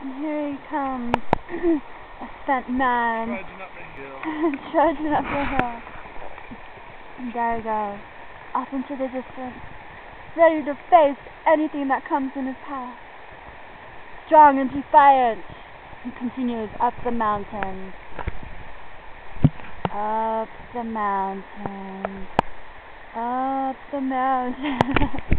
And here he comes, a stunt man, charging up the hill. trudging up the hill. And there he goes, off into the distance, ready to face anything that comes in his path. Strong and defiant, he continues up the mountain. Up the mountain. Up the mountain.